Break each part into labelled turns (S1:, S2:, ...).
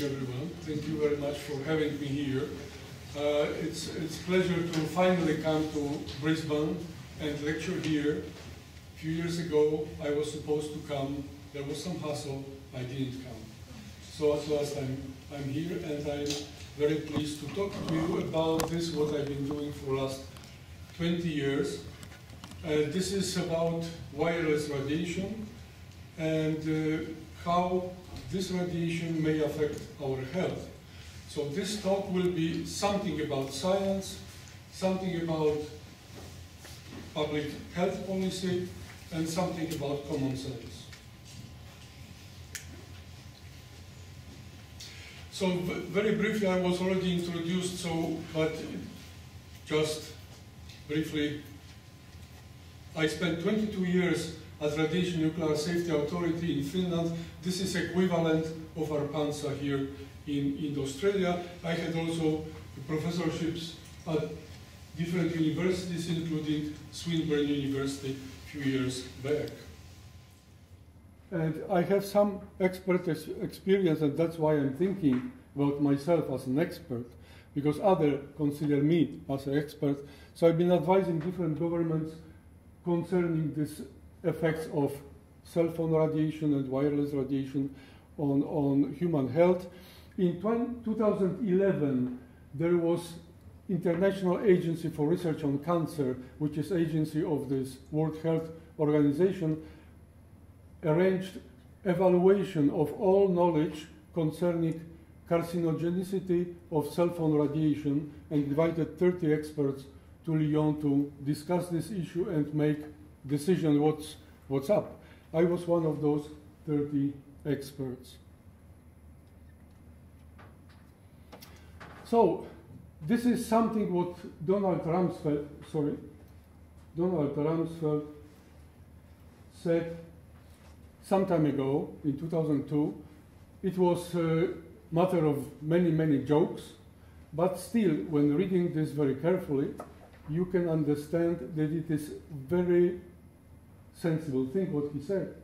S1: evening, everyone. Thank you very much for having me here. Uh, it's it's a pleasure to finally come to Brisbane and lecture here. A few years ago, I was supposed to come. There was some hassle. I didn't come. So at last, I'm I'm here, and I'm very pleased to talk to you about this. What I've been doing for last 20 years. Uh, this is about wireless radiation and uh, how this radiation may affect our health. So this talk will be something about science, something about public health policy, and something about common sense. So very briefly, I was already introduced, so but just briefly, I spent 22 years as Radiation Nuclear Safety Authority in Finland. This is equivalent of our ARPANSA here in, in Australia. I had also professorships at different universities, including Swinburne University a few years back. And I have some expert experience, and that's why I'm thinking about myself as an expert, because others consider me as an expert. So I've been advising different governments concerning these effects of cell phone radiation and wireless radiation on, on human health. In 2011, there was International Agency for Research on Cancer, which is agency of this World Health Organization, arranged evaluation of all knowledge concerning carcinogenicity of cell phone radiation and invited 30 experts to Lyon to discuss this issue and make decision what's, what's up. I was one of those 30 experts. So this is something what Donald Rumsfeld, sorry, Donald Rumsfeld said some time ago in 2002. It was a matter of many, many jokes, but still, when reading this very carefully, you can understand that it is very sensible thing what he said.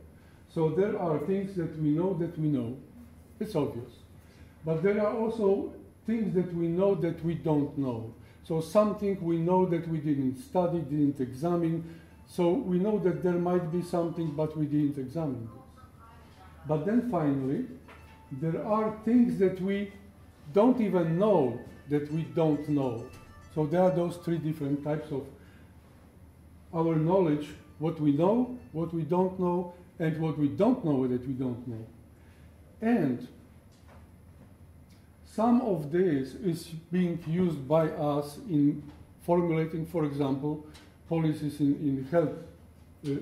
S1: So there are things that we know that we know. It's obvious. But there are also things that we know that we don't know. So something we know that we didn't study, didn't examine. So we know that there might be something, but we didn't examine this. But then finally, there are things that we don't even know that we don't know. So there are those three different types of our knowledge what we know, what we don't know, and what we don't know that we don't know. And some of this is being used by us in formulating, for example, policies in, in health, uh, uh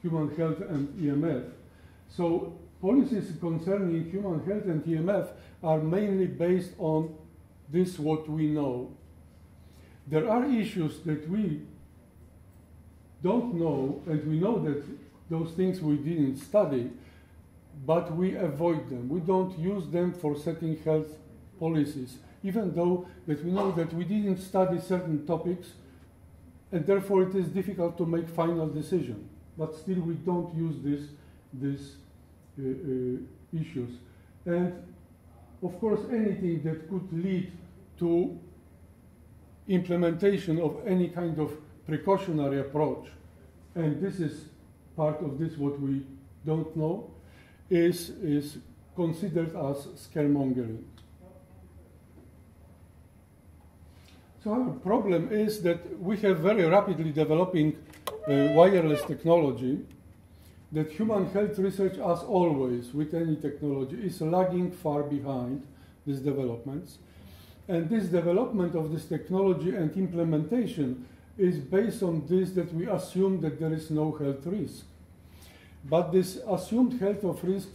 S1: human health and EMF. So policies concerning human health and EMF are mainly based on this what we know. There are issues that we don't know, and we know that those things we didn't study, but we avoid them. We don't use them for setting health policies, even though that we know that we didn't study certain topics, and therefore it is difficult to make final decision. But still, we don't use this, these uh, uh, issues. And of course, anything that could lead to implementation of any kind of precautionary approach, and this is part of this what we don't know, is, is considered as scaremongering. So our problem is that we have very rapidly developing uh, wireless technology that human health research, as always with any technology, is lagging far behind these developments. And this development of this technology and implementation is based on this that we assume that there is no health risk. But this assumed health of risk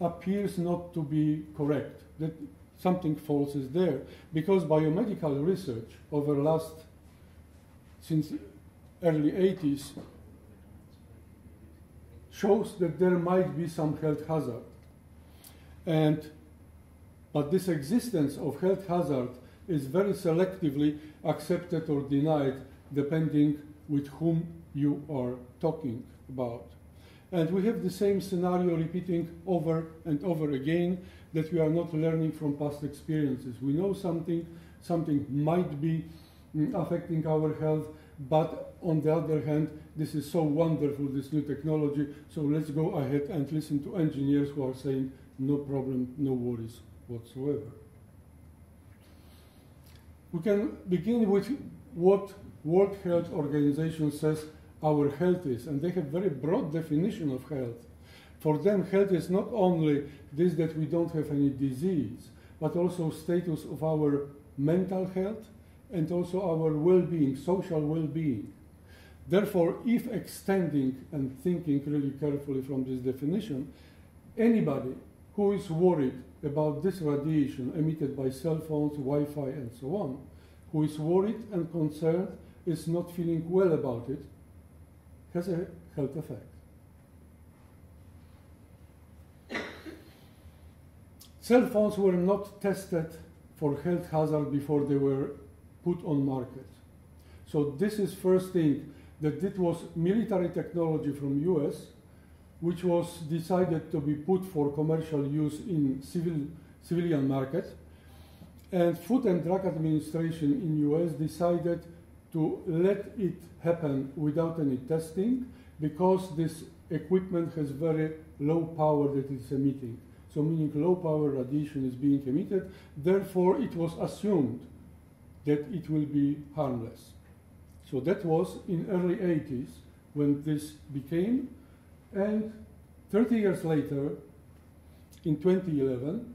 S1: appears not to be correct, that something false is there, because biomedical research over the last, since early 80s, shows that there might be some health hazard. And, but this existence of health hazard is very selectively accepted or denied depending with whom you are talking about.
S2: And we have the same scenario repeating over and over again that we are not learning from past experiences. We know something, something might be mm, affecting our health, but on the other hand, this is so wonderful, this new technology, so let's go ahead and listen to engineers who are saying no problem, no worries whatsoever. We can begin with what World Health Organization says our health is, and they have very broad definition of health. For them, health is not only this that we don't have any disease, but also status of our mental health and also our well-being, social well-being. Therefore, if extending and thinking really carefully from this definition, anybody who is worried about this radiation emitted by cell phones, Wi-Fi, and so on, who is worried and concerned, is not feeling well about it, has a health effect. Cell phones were not tested for health hazard before they were put on market. So this is first thing that it was military technology from US which was decided to be put for commercial use in civil, civilian market. And Food and Drug Administration in US decided to let it happen without any testing because this equipment has very low power that it's emitting. So meaning low power radiation is being emitted, therefore it was assumed that it will be harmless. So that was in early 80s when this became and 30 years later, in 2011,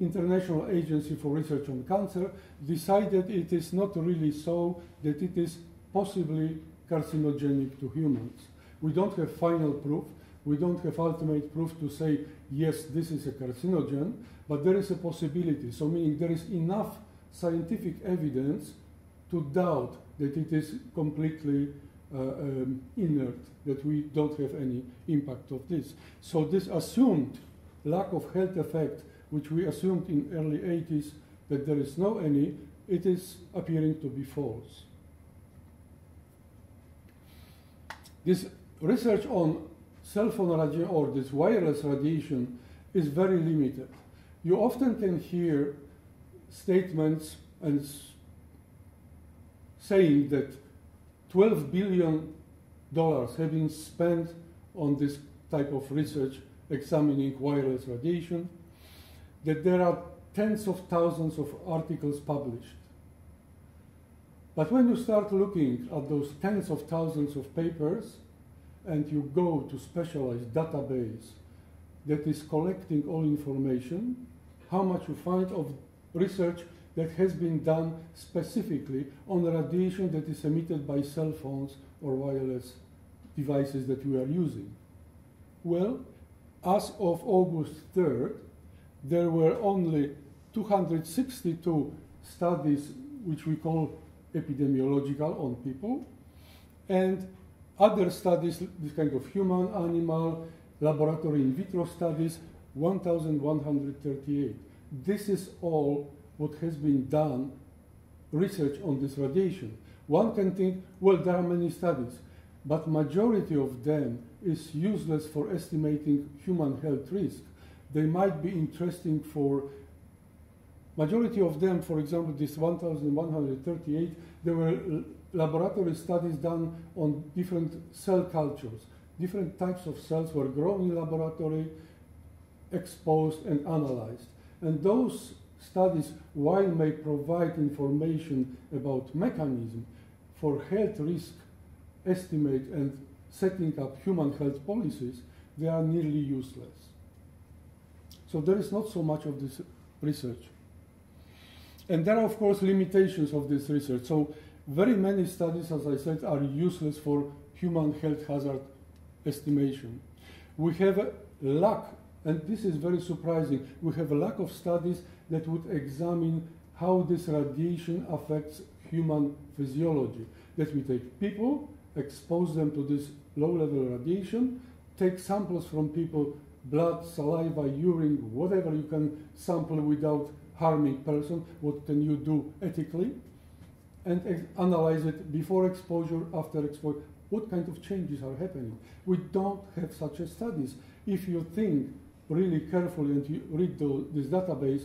S2: International Agency for Research on Cancer decided it is not really so that it is possibly carcinogenic to humans. We don't have final proof, we don't have ultimate proof to say, yes, this is a carcinogen, but there is a possibility. So meaning there is enough scientific evidence to doubt that it is completely uh, um, inert, that we don't have any impact of this. So this assumed lack of health effect, which we assumed in early 80s that there is no any, it is appearing to be false. This research on cell phone radiation or this wireless radiation is very limited. You often can hear statements and saying that 12 billion dollars have been spent on this type of research examining wireless radiation, that there are tens of thousands of articles published. But when you start looking at those tens of thousands of papers and you go to specialized database that is collecting all information, how much you find of research that has been done specifically on the radiation that is emitted by cell phones or wireless devices that we are using? Well, as of August 3rd, there were only 262 studies which we call epidemiological on people, and other studies, this kind of human, animal, laboratory in vitro studies, 1,138. This is all what has been done, research on this radiation. One can think, well, there are many studies, but majority of them is useless for estimating human health risk. They might be interesting for majority of them, for example, this 1,138, there were laboratory studies done on different cell cultures. Different types of cells were grown in laboratory, exposed and analyzed. And those studies, while may provide information about mechanism for health risk estimate and setting up human health policies, they are nearly useless. So there is not so much of this research. And there are, of course, limitations of this research. So very many studies, as I said, are useless for human health hazard estimation. We have a lack, and this is very surprising, we have a lack of studies that would examine how this radiation affects human physiology. That we take people, expose them to this low-level radiation, take samples from people, blood, saliva, urine, whatever you can sample without harming person, what can you do ethically, and analyze it before exposure, after exposure, what kind of changes are happening. We don't have such studies. If you think really carefully and you read the, this database,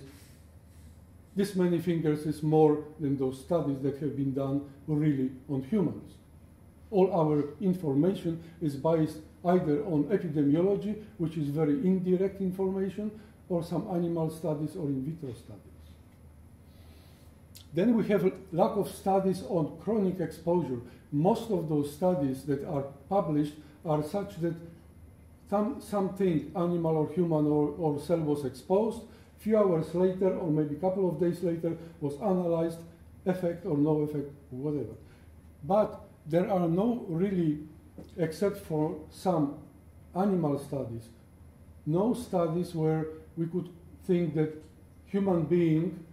S2: this many fingers is more than those studies that have been done really on humans. All our information is based either on epidemiology, which is very indirect information, or some animal studies or in vitro studies. Then we have a lack of studies on chronic exposure. Most of those studies that are published are such that some, something, animal or human or, or cell was exposed, few hours later or maybe a couple of days later was analyzed, effect or no effect, whatever. But there are no really, except for some animal studies, no studies where we could think that human being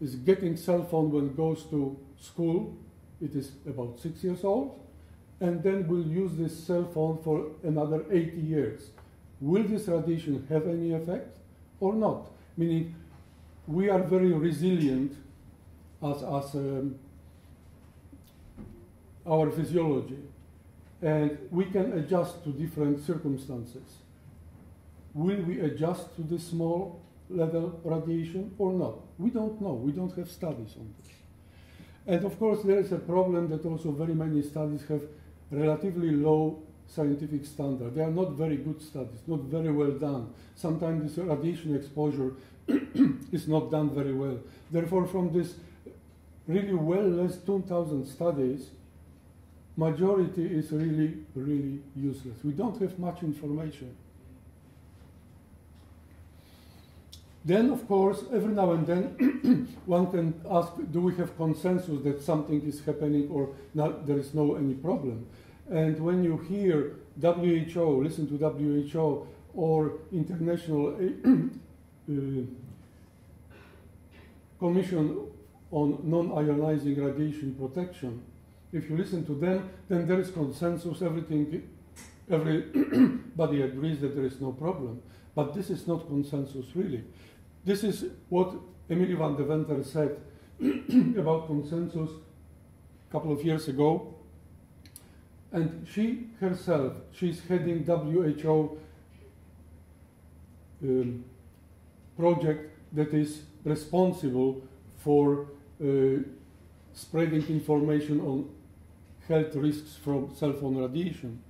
S2: is getting cell phone when goes to school. It is about six years old, and then will use this cell phone for another 80 years. Will this radiation have any effect or not? Meaning, we are very resilient as, as um, our physiology, and we can adjust to different circumstances. Will we adjust to the small level radiation or not? We don't know. We don't have studies on this. And of course, there is a problem that also very many studies have relatively low scientific standard. They are not very good studies, not very well done. Sometimes this radiation exposure is not done very well. Therefore, from this really well less 2,000 studies, majority is really, really useless. We don't have much information. Then, of course, every now and then one can ask, do we have consensus that something is happening or not, there is no any problem? And when you hear WHO, listen to WHO or International uh, Commission on Non-Ionizing Radiation Protection, if you listen to them, then there is consensus, everything, everybody agrees that there is no problem. But this is not consensus really. This is what Emilie van Deventer said about consensus a couple of years ago. And she herself, she's heading WHO um, project that is responsible for uh, spreading information on health risks from cell phone radiation.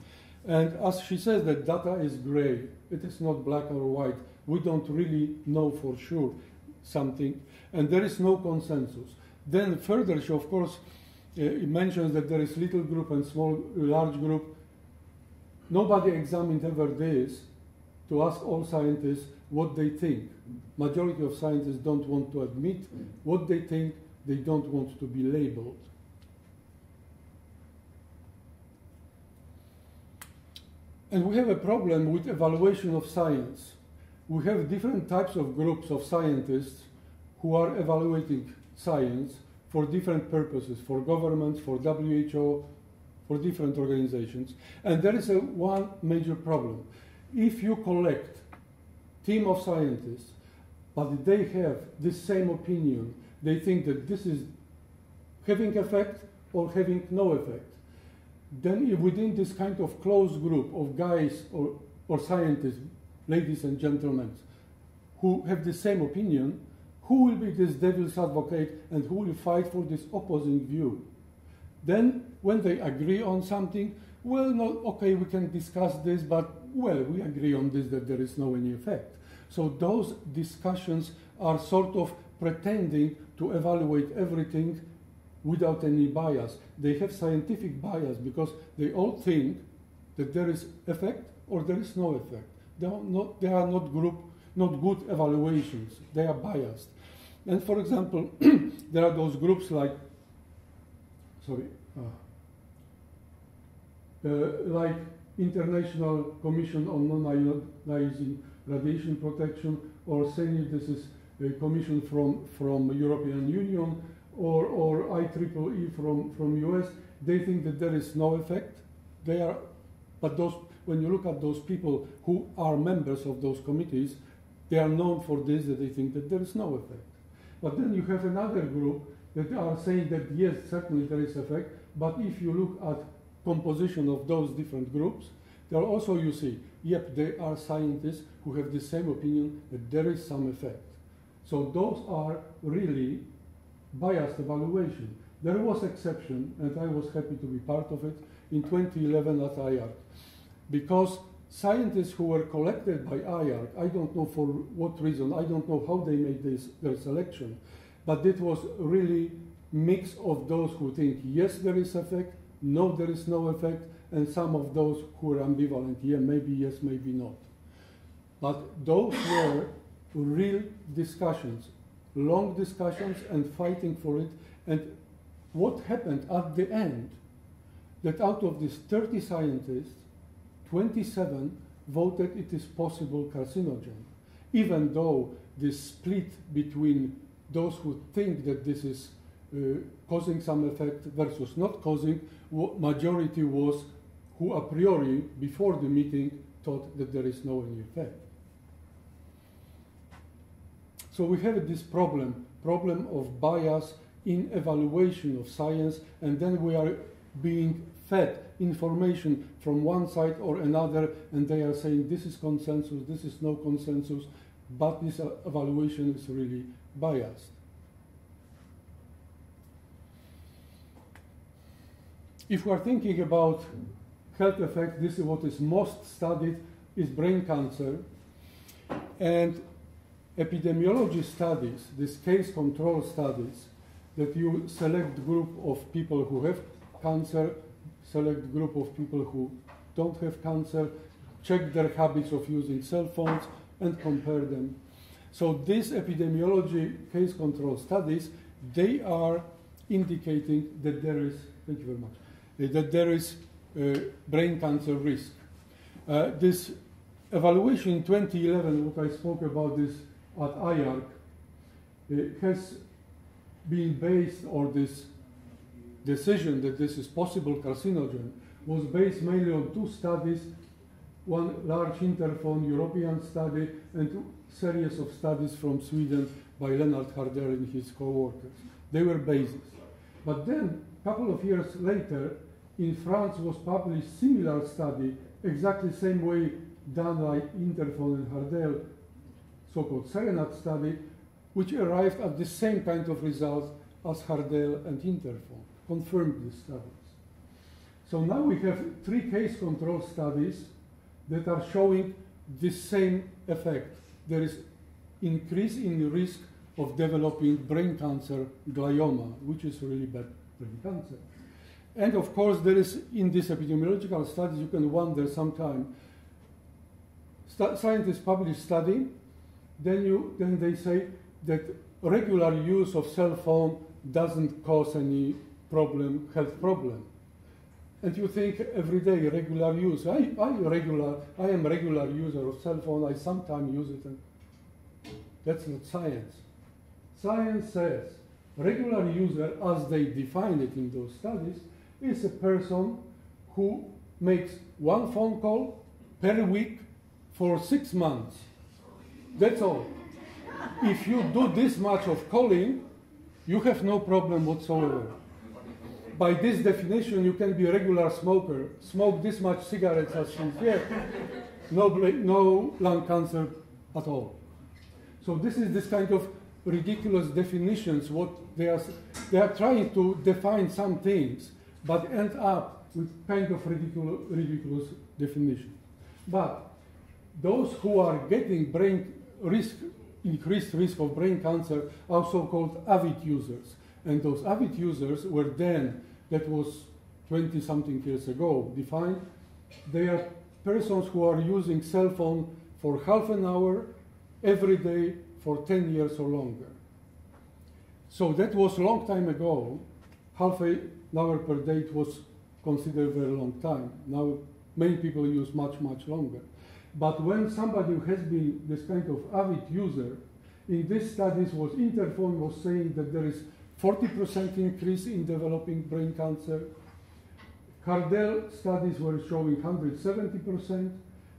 S2: And as she says, that data is gray. It is not black or white we don't really know for sure something, and there is no consensus. Then further, she of course uh, mentions that there is little group and small, large group. Nobody examined ever this to ask all scientists what they think. Majority of scientists don't want to admit what they think. They don't want to be labeled. And we have a problem with evaluation of science we have different types of groups of scientists who are evaluating science for different purposes, for governments, for WHO, for different organizations. And there is a one major problem. If you collect team of scientists, but they have the same opinion, they think that this is having effect or having no effect, then within this kind of close group of guys or, or scientists, ladies and gentlemen, who have the same opinion, who will be this devil's advocate and who will fight for this opposing view? Then, when they agree on something, well, no, okay, we can discuss this, but well, we agree on this that there is no any effect. So those discussions are sort of pretending to evaluate everything without any bias. They have scientific bias because they all think that there is effect or there is no effect. They are not, they are not group, not good evaluations. They are biased. And for example, there are those groups like, sorry, uh, uh, like International Commission on Non-Ionizing Radiation Protection, or saying this is a commission from, from European Union, or, or IEEE from, from US, they think that there is no effect. They are, but those when you look at those people who are members of those committees, they are known for this, that they think that there is no effect. But then you have another group that are saying that yes, certainly there is effect, but if you look at composition of those different groups, there also, you see, yep, there are scientists who have the same opinion that there is some effect. So those are really biased evaluation. There was exception, and I was happy to be part of it, in 2011 at IARC. Because scientists who were collected by IARC, I don't know for what reason, I don't know how they made this, their selection, but it was really mix of those who think, yes, there is effect, no, there is no effect, and some of those who are ambivalent, yeah, maybe yes, maybe not. But those were real discussions, long discussions and fighting for it. And what happened at the end, that out of these 30 scientists, 27 voted it is possible carcinogen, even though the split between those who think that this is uh, causing some effect versus not causing, majority was who a priori, before the meeting, thought that there is no any effect. So we have this problem, problem of bias in evaluation of science, and then we are being fed information from one side or another, and they are saying this is consensus, this is no consensus, but this evaluation is really biased. If we are thinking about health effect, this is what is most studied, is brain cancer. And epidemiology studies, these case control studies, that you select group of people who have cancer, select group of people who don't have cancer, check their habits of using cell phones, and compare them. So these epidemiology case control studies, they are indicating that there is, thank you very much, that there is uh, brain cancer risk. Uh, this evaluation in 2011, what I spoke about this at IARC, has been based on this decision that this is possible carcinogen was based mainly on two studies, one large interphone European study and two series of studies from Sweden by Lennart Hardell and his co-workers. They were bases. But then, a couple of years later, in France was published similar study, exactly same way done by Interphone and so-called CERENAT study, which arrived at the same kind of results as Hardell and Interphone, confirmed these studies. So now we have three case control studies that are showing the same effect. There is increase in the risk of developing brain cancer, glioma, which is really bad brain cancer. And of course, there is in these epidemiological studies, you can wonder sometime. St scientists publish study, then you then they say that regular use of cell phone doesn't cause any problem, health problem. And you think every day regular use. I, I regular, I am regular user of cell phone. I sometimes use it. And that's not science. Science says regular user, as they define it in those studies, is a person who makes one phone call per week for six months. That's all. If you do this much of calling, you have no problem whatsoever. By this definition, you can be a regular smoker, smoke this much cigarettes as you here, no, no lung cancer at all. So this is this kind of ridiculous definitions. What they are, they are trying to define some things but end up with kind of ridiculous, ridiculous definition. But those who are getting brain risk, increased risk of brain cancer are so-called avid users. And those avid users were then, that was 20 something years ago, defined. They are persons who are using cell phone for half an hour every day for 10 years or longer. So that was a long time ago, half an hour per day was considered a very long time. Now many people use much, much longer. But when somebody who has been this kind of avid user, in these studies was Interphone was saying that there is 40% increase in developing brain cancer. Hardell studies were showing 170%,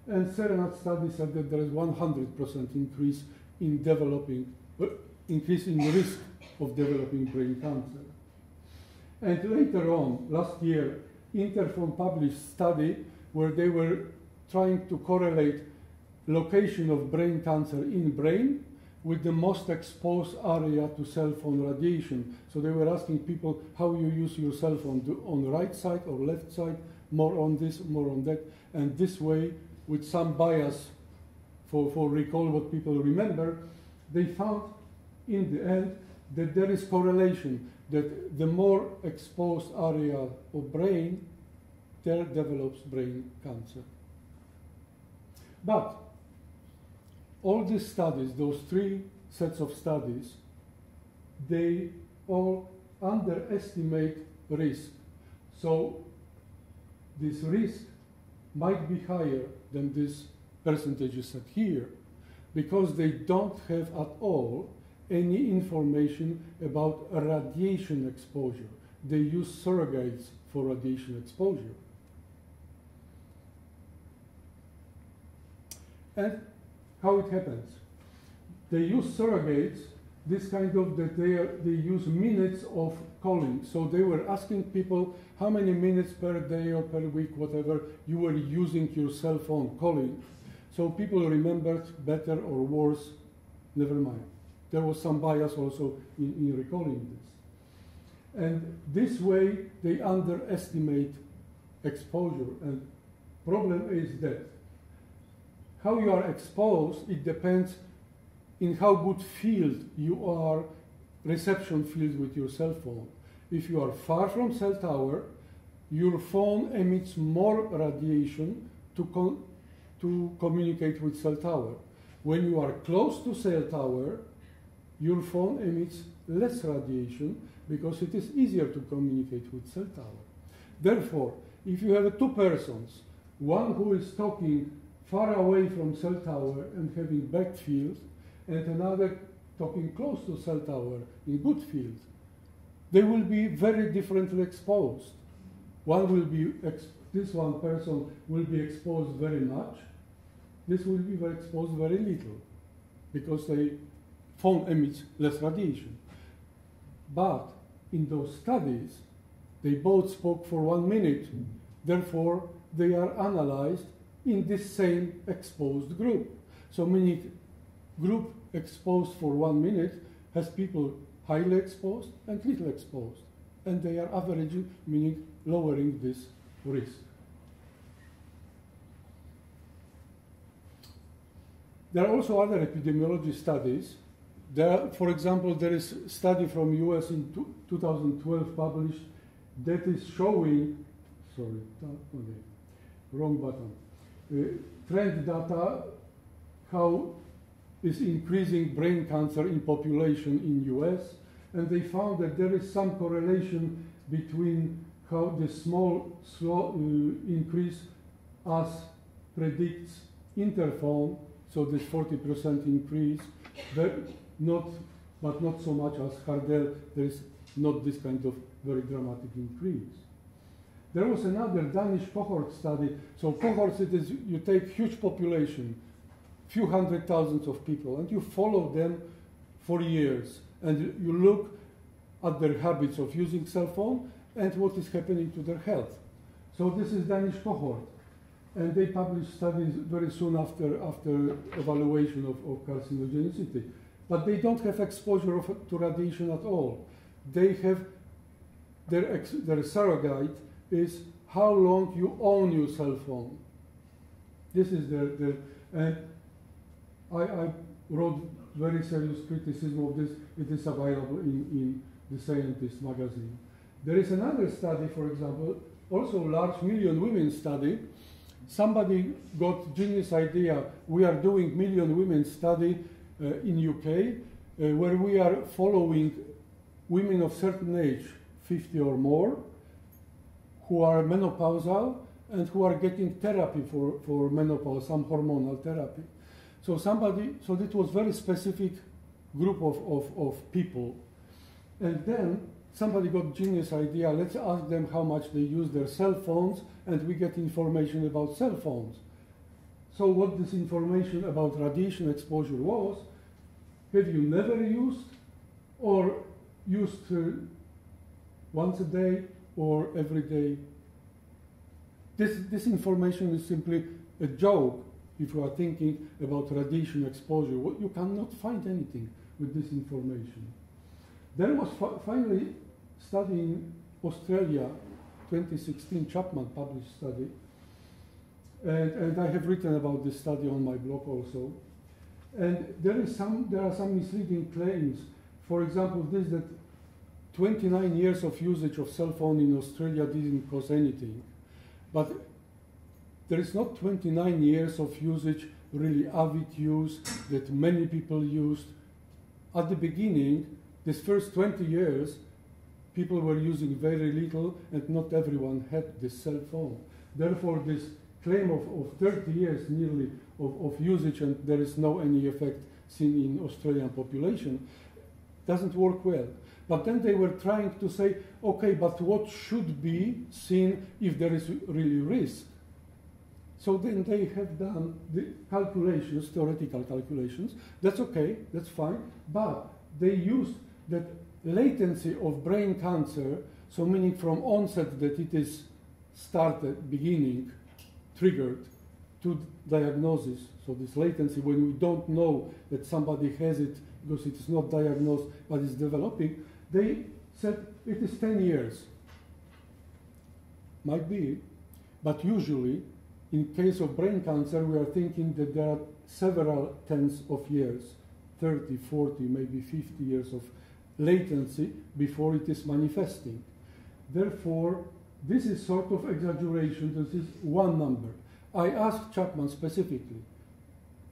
S2: and CERENAT studies said that there is 100% increase in developing, uh, increase in the risk of developing brain cancer. And later on, last year, Interphone published study where they were trying to correlate location of brain cancer in brain with the most exposed area to cell phone radiation. So they were asking people how you use your cell phone, do, on the right side or left side, more on this, more on that. And this way, with some bias for, for recall what people remember, they found in the end that there is correlation, that the more exposed area of brain, there develops brain cancer. But all these studies, those three sets of studies, they all underestimate risk. So this risk might be higher than this percentage is set here because they don't have at all any information about radiation exposure. They use surrogates for radiation exposure. And how it happens. They use surrogates, this kind of that they, are, they use minutes of calling. So they were asking people how many minutes per day or per week, whatever, you were using your cell phone calling. So people remembered better or worse, never mind. There was some bias also in, in recalling this. And this way they underestimate exposure. And problem is that how you are exposed, it depends in how good field you are, reception field with your cell phone. If you are far from cell tower, your phone emits more radiation to, to communicate with cell tower. When you are close to cell tower, your phone emits less radiation because it is easier to communicate with cell tower. Therefore, if you have two persons, one who is talking far away from cell tower and having back field, and another talking close to cell tower in good field, they will be very differently exposed. One will be, this one person will be exposed very much, this will be very exposed very little, because they phone emits less radiation. But in those studies, they both spoke for one minute, therefore they are analyzed in this same exposed group. So meaning group exposed for one minute has people highly exposed and little exposed. And they are averaging, meaning lowering this risk. There are also other epidemiology studies. There, for example, there is a study from US in 2012 published that is showing, sorry, okay, wrong button trend data, how is increasing brain cancer in population in US, and they found that there is some correlation between how the small slow uh, increase as predicts interphone, so this 40% increase, but not, but not so much as Hardell, there is not this kind of very dramatic increase. There was another Danish cohort study. So cohorts, it is you take huge population, few hundred thousands of people, and you follow them for years, and you look at their habits of using cell phone and what is happening to their health. So this is Danish cohort, and they published studies very soon after after evaluation of, of carcinogenicity. But they don't have exposure of, to radiation at all. They have their, ex, their surrogate is how long you own your cell phone. This is the, the and I, I wrote very serious criticism of this. It is available in, in the Scientist magazine. There is another study, for example, also large million women study. Somebody got genius idea. We are doing million women study uh, in UK, uh, where we are following women of certain age, 50 or more, who are menopausal and who are getting therapy for, for menopause, some hormonal therapy. So somebody, so it was very specific group of, of, of people. And then somebody got a genius idea, let's ask them how much they use their cell phones and we get information about cell phones. So what this information about radiation exposure was, have you never used or used uh, once a day or every day this, this information is simply a joke if you are thinking about radiation exposure. You cannot find anything with this information. There was finally study in Australia, 2016 Chapman published study, and, and I have written about this study on my blog also. And there is some, there are some misleading claims. For example, this that 29 years of usage of cell phone in Australia didn't cause anything. But there is not 29 years of usage, really avid use that many people used. At the beginning, this first 20 years, people were using very little and not everyone had this cell phone. Therefore, this claim of, of 30 years nearly of, of usage and there is no any effect seen in Australian population doesn't work well. But then they were trying to say, okay, but what should be seen if there is really risk? So then they have done the calculations, theoretical calculations. That's okay, that's fine. But they used that latency of brain cancer, so meaning from onset that it is started, beginning, triggered, to diagnosis. So this latency, when we don't know that somebody has it because it is not diagnosed but is developing, they said it is 10 years. Might be, but usually in case of brain cancer, we are thinking that there are several tens of years, 30, 40, maybe 50 years of latency before it is manifesting. Therefore, this is sort of exaggeration. This is one number. I asked Chapman specifically,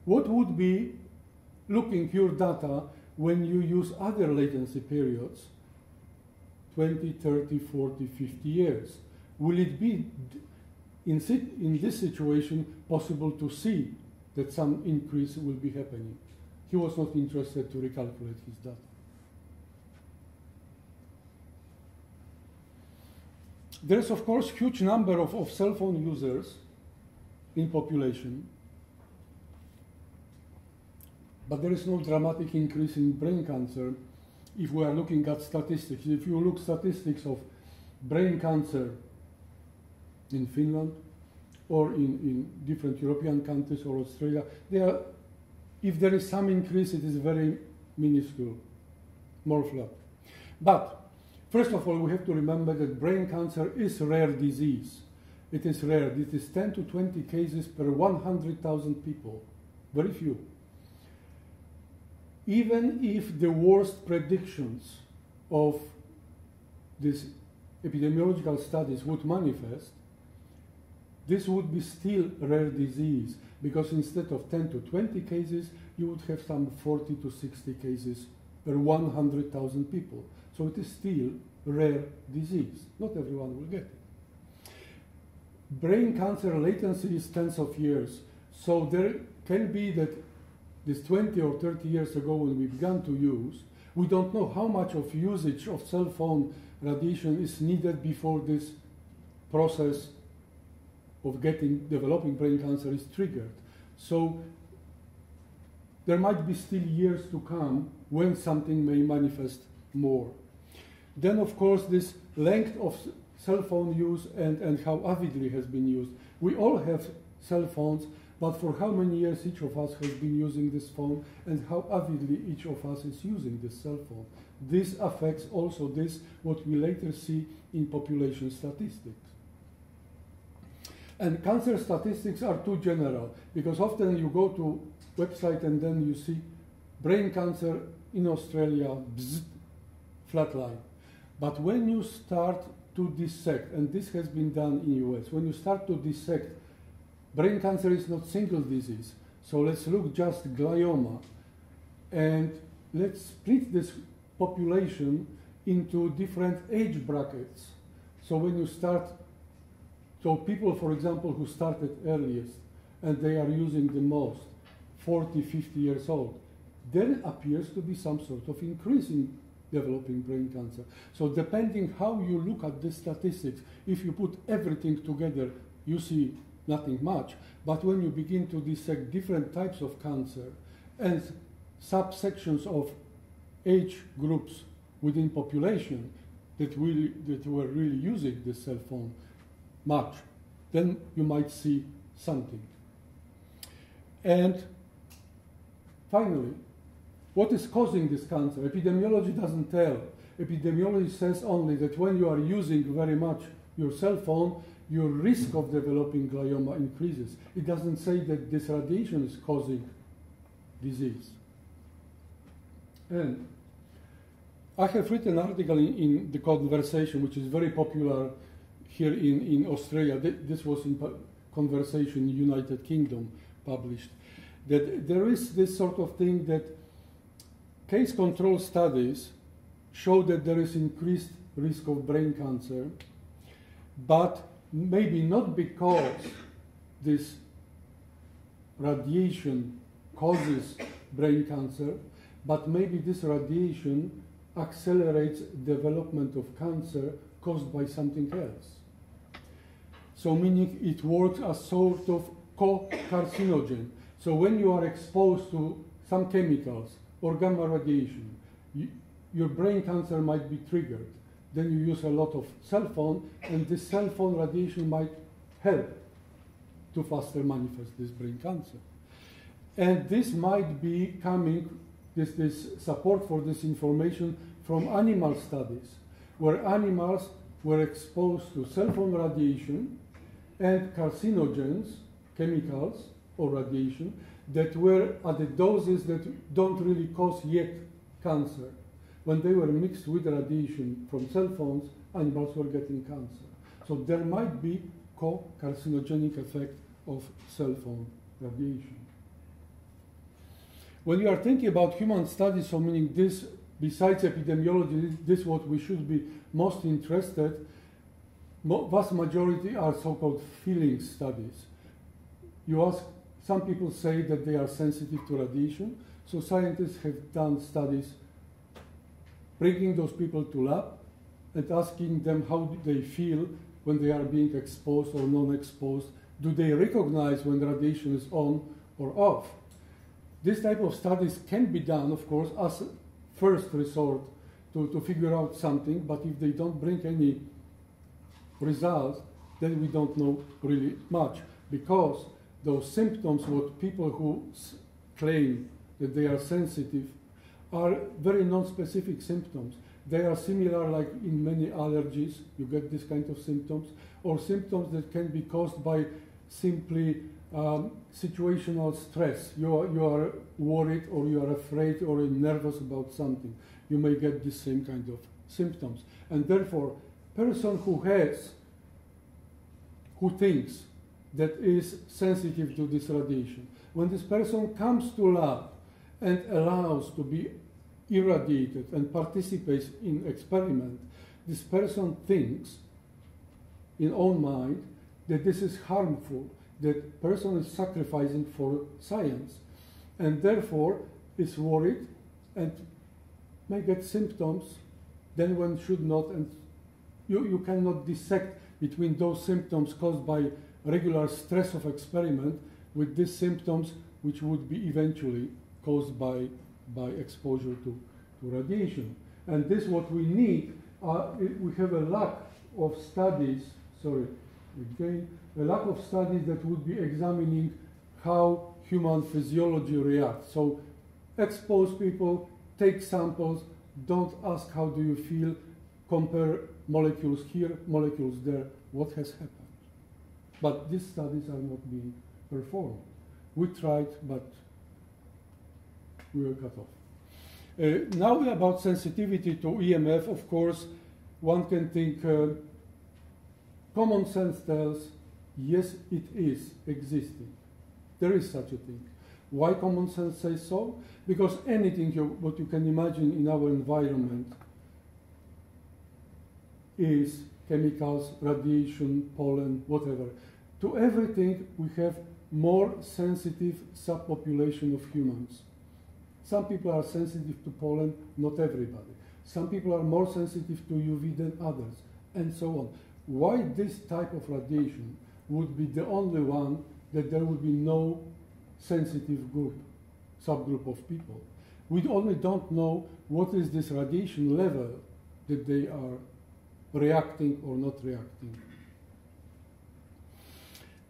S2: what would be looking your data when you use other latency periods, 20, 30, 40, 50 years? Will it be in, in this situation possible to see that some increase will be happening. He was not interested to recalculate his data. There is, of course, huge number of, of cell phone users in population, but there is no dramatic increase in brain cancer if we are looking at statistics. If you look statistics of brain cancer in Finland or in, in different European countries or Australia, they are, if there is some increase, it is very minuscule, more flat. But first of all, we have to remember that brain cancer is a rare disease. It is rare. It is 10 to 20 cases per 100,000 people, very few. Even if the worst predictions of these epidemiological studies would manifest, this would be still a rare disease because instead of 10 to 20 cases, you would have some 40 to 60 cases per 100,000 people. So it is still a rare disease. Not everyone will get it. Brain cancer latency is tens of years. So there can be that this 20 or 30 years ago when we began to use, we don't know how much of usage of cell phone radiation is needed before this process of getting developing brain cancer is triggered. So there might be still years to come when something may manifest more. Then, of course, this length of cell phone use and, and how avidly has been used. We all have cell phones, but for how many years each of us has been using this phone and how avidly each of us is using this cell phone. This affects also this, what we later see in population statistics. And cancer statistics are too general because often you go to website and then you see brain cancer in Australia, flatline. But when you start to dissect, and this has been done in US, when you start to dissect, brain cancer is not single disease. So let's look just glioma, and let's split this population into different age brackets. So when you start so people, for example, who started earliest and they are using the most, 40, 50 years old, there appears to be some sort of increase in developing brain cancer. So depending how you look at the statistics, if you put everything together, you see nothing much. But when you begin to dissect different types of cancer and subsections of age groups within population that, really, that were really using the cell phone, much, then you might see something. And finally, what is causing this cancer? Epidemiology doesn't tell. Epidemiology says only that when you are using very much your cell phone, your risk of developing glioma increases. It doesn't say that this radiation is causing disease. And I have written an article in, in, the conversation, which is very popular here in, in Australia. This was in conversation in United Kingdom published. That there is this sort of thing that case control studies show that there is increased risk of brain cancer, but maybe not because this radiation causes brain cancer, but maybe this radiation accelerates development of cancer caused by something else. So meaning it works as sort of co-carcinogen. So when you are exposed to some chemicals or gamma radiation, you, your brain cancer might be triggered. Then you use a lot of cell phone, and this cell phone radiation might help to faster manifest this brain cancer. And this might be coming, this, this support for this information from animal studies, where animals were exposed to cell phone radiation and carcinogens, chemicals or radiation, that were at the doses that don't really cause yet cancer. When they were mixed with radiation from cell phones, animals were getting cancer. So there might be co-carcinogenic effect of cell phone radiation. When you are thinking about human studies, so meaning this, besides epidemiology, this is what we should be most interested, vast majority are so-called feeling studies. You ask, some people say that they are sensitive to radiation, so scientists have done studies bringing those people to lab and asking them how they feel when they are being exposed or non-exposed. Do they recognize when the radiation is on or off? This type of studies can be done, of course, as a first resort to, to figure out something, but if they don't bring any results, then we don't know really much because those symptoms, what people who claim that they are sensitive, are very non-specific symptoms. They are similar like in many allergies, you get this kind of symptoms, or symptoms that can be caused by simply um, situational stress. You are, you are worried or you are afraid or nervous about something. You may get the same kind of symptoms. And therefore, person who has, who thinks that is sensitive to this radiation, when this person comes to lab and allows to be irradiated and participates in experiment, this person thinks in own mind that this is harmful that person is sacrificing for science and therefore is worried and may get symptoms then one should not and you, you cannot dissect between those symptoms caused by regular stress of experiment with these symptoms which would be eventually caused by, by exposure to, to radiation. And this what we need, uh, we have a lack of studies, sorry, again, a lack of studies that would be examining how human physiology reacts. So expose people, take samples, don't ask how do you feel, compare molecules here, molecules there, what has happened. But these studies are not being performed. We tried, but we were cut off. Uh, now about sensitivity to EMF, of course, one can think uh, common sense tells Yes, it is existing. There is such a thing. Why common sense says so? Because anything you, what you can imagine in our environment is chemicals, radiation, pollen, whatever. To everything, we have more sensitive subpopulation of humans. Some people are sensitive to pollen, not everybody. Some people are more sensitive to UV than others, and so on. Why this type of radiation would be the only one that there would be no sensitive group, subgroup of people. We only don't know what is this radiation level that they are reacting or not reacting.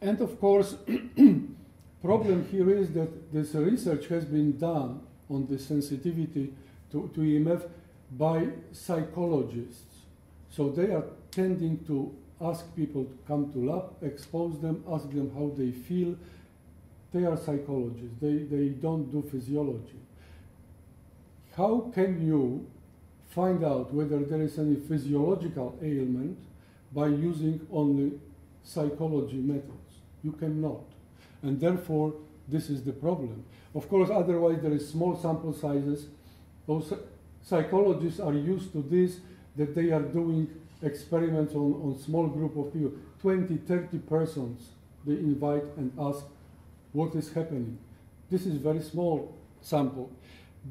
S2: And of course, problem here is that this research has been done on the sensitivity to, to EMF by psychologists. So they are tending to ask people to come to lab, expose them, ask them how they feel. They are psychologists. They, they don't do physiology. How can you find out whether there is any physiological ailment by using only psychology methods? You cannot. And therefore, this is the problem. Of course, otherwise there is small sample sizes. Psychologists are used to this, that they are doing experiments on, on small group of people, 20, 30 persons, they invite and ask what is happening. This is very small sample.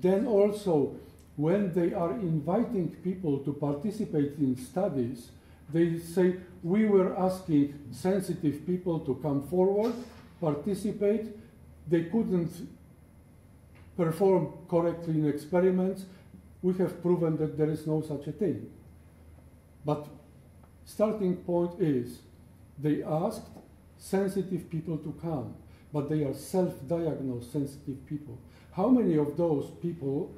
S2: Then also, when they are inviting people to participate in studies, they say, we were asking sensitive people to come forward, participate. They couldn't perform correctly in experiments. We have proven that there is no such a thing. But starting point is they asked sensitive people to come, but they are self-diagnosed sensitive people. How many of those people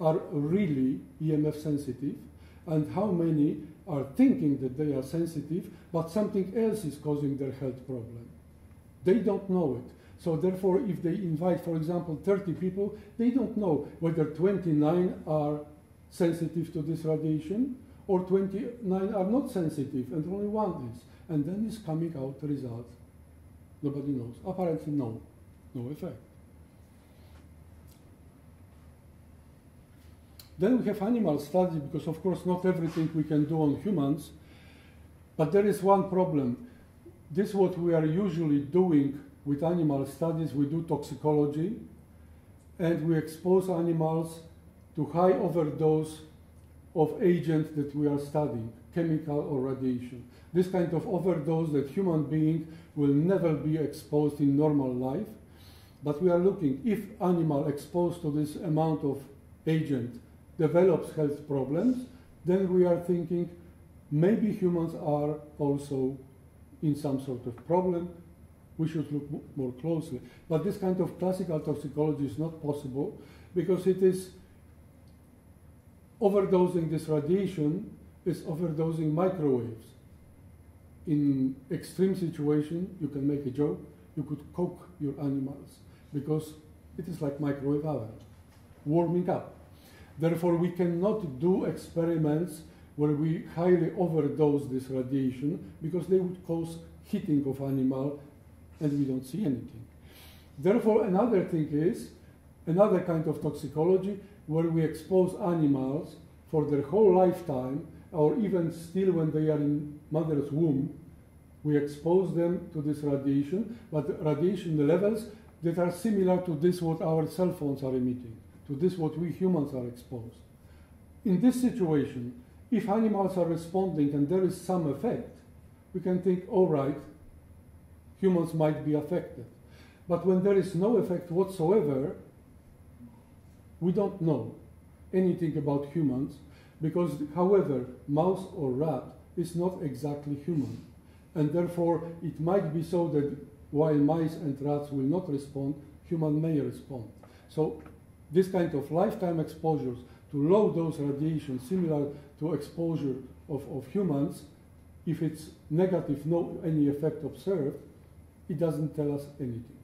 S2: are really EMF sensitive and how many are thinking that they are sensitive, but something else is causing their health problem? They don't know it. So therefore, if they invite, for example, 30 people, they don't know whether 29 are sensitive to this radiation or 29 are not sensitive and only one is. And then is coming out the result. Nobody knows. Apparently no, no effect. Then we have animal studies because of course not everything we can do on humans, but there is one problem. This is what we are usually doing with animal studies. We do toxicology and we expose animals to high overdose of agent that we are studying, chemical or radiation. This kind of overdose that human being will never be exposed in normal life. But we are looking if animal exposed to this amount of agent develops health problems, then we are thinking maybe humans are also in some sort of problem. We should look more closely. But this kind of classical toxicology is not possible because it is overdosing this radiation is overdosing microwaves. In extreme situation, you can make a joke, you could cook your animals because it is like microwave oven, warming up. Therefore, we cannot do experiments where we highly overdose this radiation because they would cause heating of animal and we don't see anything. Therefore, another thing is, another kind of toxicology where we expose animals for their whole lifetime, or even still when they are in mother's womb, we expose them to this radiation, but radiation levels that are similar to this what our cell phones are emitting, to this what we humans are exposed. In this situation, if animals are responding and there is some effect, we can think, all right, humans might be affected. But when there is no effect whatsoever, we don't know anything about humans because, however, mouse or rat is not exactly human. And therefore, it might be so that while mice and rats will not respond, human may respond. So this kind of lifetime exposures to low dose radiation similar to exposure of, of humans, if it's negative, no any effect observed, it doesn't tell us anything.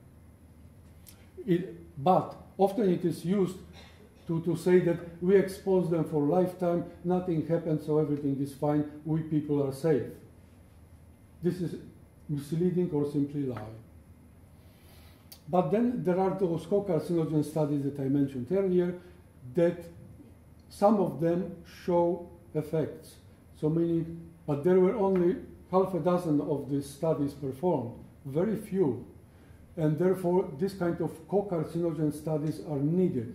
S2: It, but often it is used to, to say that we expose them for lifetime, nothing happens, so everything is fine, we people are safe. This is misleading or simply lie. But then there are those co-carcinogen studies that I mentioned earlier that some of them show effects. So meaning, but there were only half a dozen of these studies performed, very few. And therefore, this kind of co-carcinogen studies are needed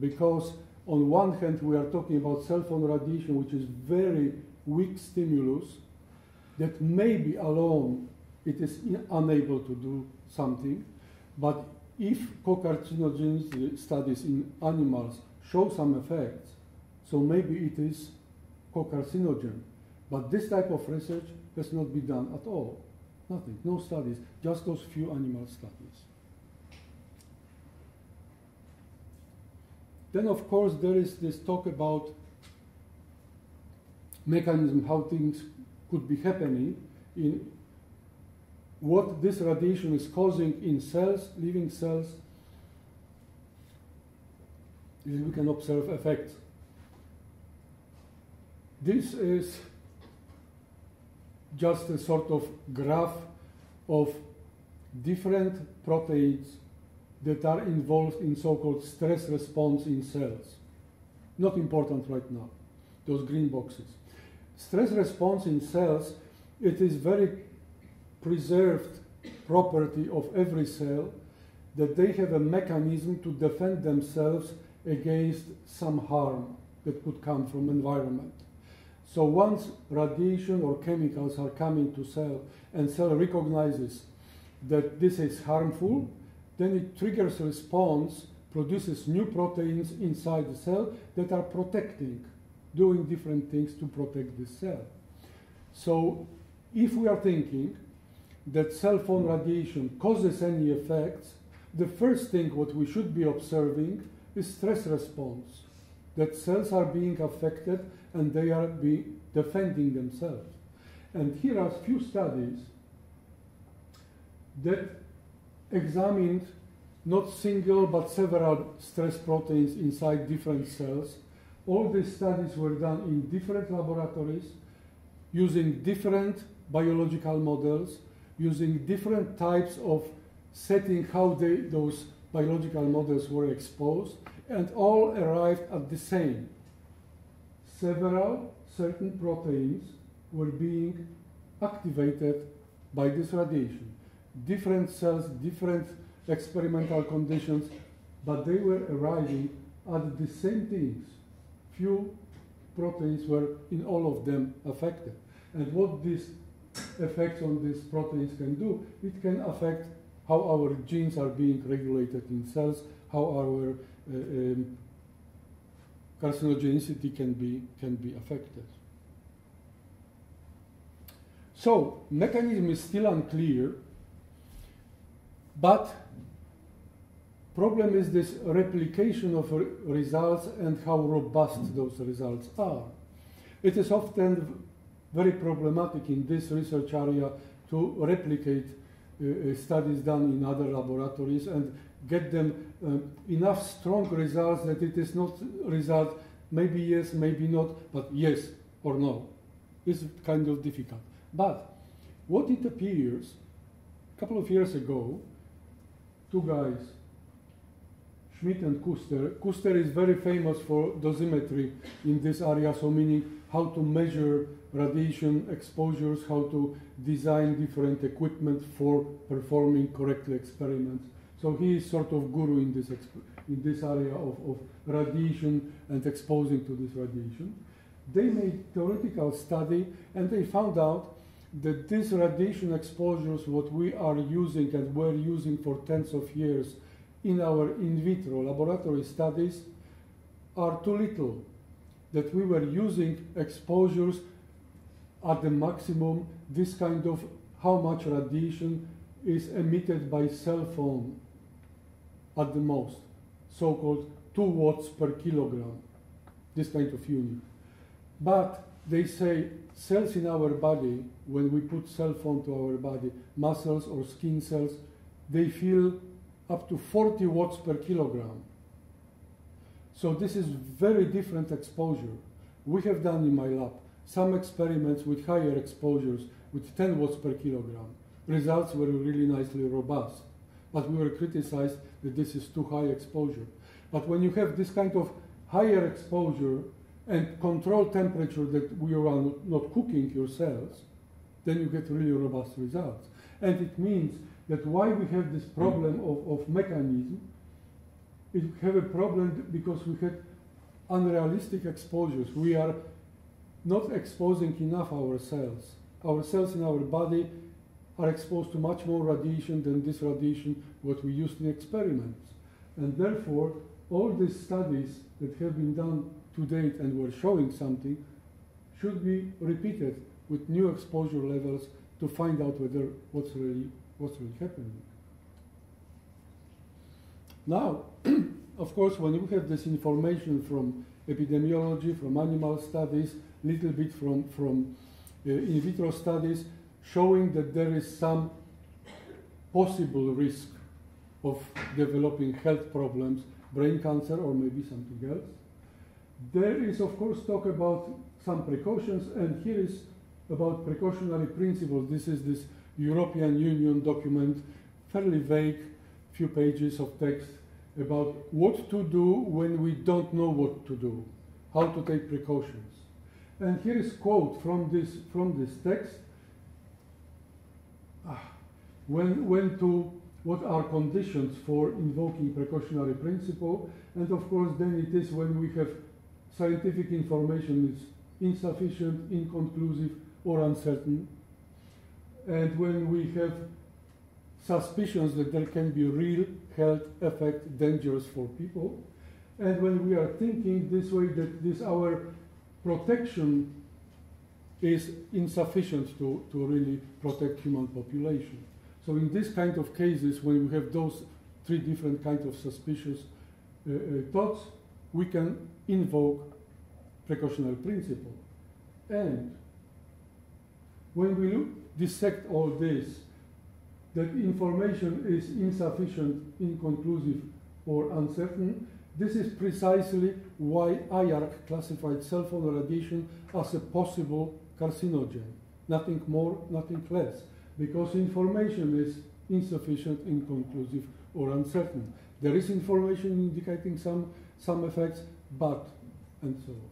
S2: because on one hand we are talking about cell phone radiation, which is very weak stimulus that maybe alone it is unable to do something, but if co-carcinogen studies in animals show some effects, so maybe it is co-carcinogen. But this type of research has not been done at all. Nothing, no studies, just those few animal studies. Then, of course, there is this talk about mechanism, how things could be happening in what this radiation is causing in cells, living cells. We can observe effects. This is just a sort of graph of different proteins that are involved in so-called stress response in cells. Not important right now, those green boxes. Stress response in cells, it is very preserved property of every cell that they have a mechanism to defend themselves against some harm that could come from environment. So once radiation or chemicals are coming to cell and cell recognizes that this is harmful, then it triggers a response, produces new proteins inside the cell that are protecting, doing different things to protect the cell. So if we are thinking that cell phone radiation causes any effects, the first thing what we should be observing is stress response, that cells are being affected and they are be defending themselves. And here are a few studies that examined not single but several stress proteins inside different cells. All these studies were done in different laboratories using different biological models, using different types of setting how they, those biological models were exposed, and all arrived at the same. Several certain proteins were being activated by this radiation. Different cells, different experimental conditions, but they were arriving at the same things. Few proteins were in all of them affected. And what these effects on these proteins can do, it can affect how our genes are being regulated in cells, how our uh, um, carcinogenicity can be, can be affected. So, mechanism is still unclear, but problem is this replication of re results and how robust those results are. It is often very problematic in this research area to replicate uh, uh studies done in other laboratories and get them uh, enough strong results that it is not result maybe yes, maybe not, but yes or no. It's kind of difficult. But what it appears, a couple of years ago, two guys, Schmid and Kuster. Kuster is very famous for dosimetry in this area, so meaning how to measure radiation exposures, how to design different equipment for performing correctly experiments. So he is sort of guru in this, in this area of, of radiation and exposing to this radiation. They made theoretical study and they found out that these radiation exposures, what we are using and were using for tens of years in our in vitro laboratory studies, are too little. That we were using exposures at the maximum, this kind of how much radiation is emitted by cell phone at the most, so-called 2 watts per kilogram, this kind of unit. But they say cells in our body, when we put cell phone to our body, muscles or skin cells, they feel up to 40 watts per kilogram. So this is very different exposure. We have done in my lab some experiments with higher exposures with 10 watts per kilogram. Results were really nicely robust, but we were criticized that this is too high exposure. But when you have this kind of higher exposure and control temperature that we are not cooking your cells, then you get really robust results. And it means that why we have this problem of, of mechanism, we have a problem because we had unrealistic exposures. We are not exposing enough our cells. Our cells in our body are exposed to much more radiation than this radiation what we used in experiments. And therefore, all these studies that have been done to date and were showing something should be repeated with new exposure levels to find out whether what's really what's really happening. Now, of course, when we have this information from epidemiology, from animal studies, little bit from, from uh, in vitro studies, showing that there is some possible risk of developing health problems, brain cancer or maybe something else. There is, of course, talk about some precautions, and here is about precautionary principles. This is this European Union document, fairly vague, few pages of text about what to do when we don't know what to do, how to take precautions. And here is quote from this from this text. When when to what are conditions for invoking precautionary principle, and of course then it is when we have scientific information is insufficient, inconclusive, or uncertain, and when we have suspicions that there can be real health effect dangerous for people, and when we are thinking this way that this our protection is insufficient to, to really protect human population. So in this kind of cases, when we have those three different kinds of suspicious uh, uh, thoughts, we can invoke precautionary principle. And when we look, dissect all this, that information is insufficient, inconclusive, or uncertain, this is precisely why IARC classified cell phone radiation as a possible carcinogen. Nothing more, nothing less. Because information is insufficient, inconclusive, or uncertain. There is information indicating some, some effects, but, and so on.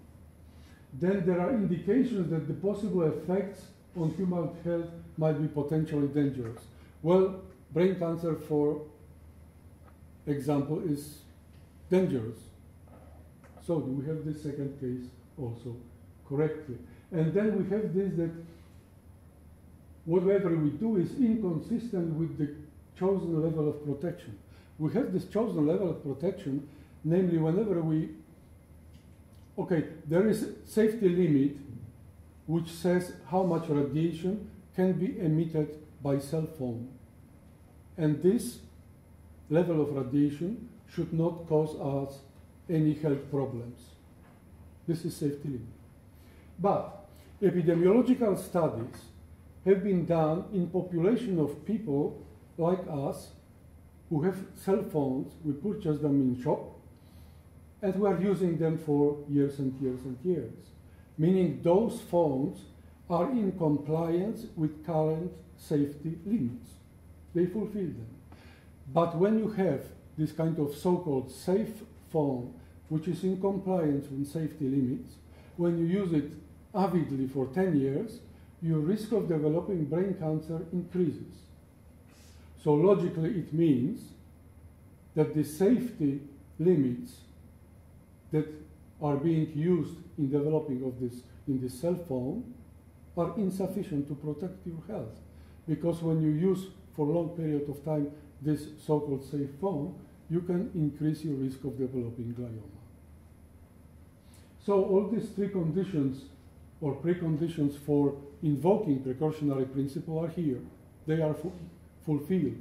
S2: Then there are indications that the possible effects on human health might be potentially dangerous. Well, brain cancer, for example, is dangerous. So do we have the second case also correctly? And then we have this that whatever we do is inconsistent with the chosen level of protection. We have this chosen level of protection, namely whenever we, okay, there is a safety limit which says how much radiation can be emitted by cell phone. And this level of radiation should not cause us any health problems. This is safety limit. But epidemiological studies have been done in population of people like us who have cell phones, we purchase them in shop, and we are using them for years and years and years. Meaning those phones are in compliance with current safety limits. They fulfill them. But when you have this kind of so-called safe phone, which is in compliance with safety limits, when you use it avidly for 10 years, your risk of developing brain cancer increases. So logically it means that the safety limits that are being used in developing of this in this cell phone are insufficient to protect your health. Because when you use for a long period of time this so-called safe phone, you can increase your risk of developing glioma. So all these three conditions or preconditions for invoking precautionary principle are here. They are fu fulfilled.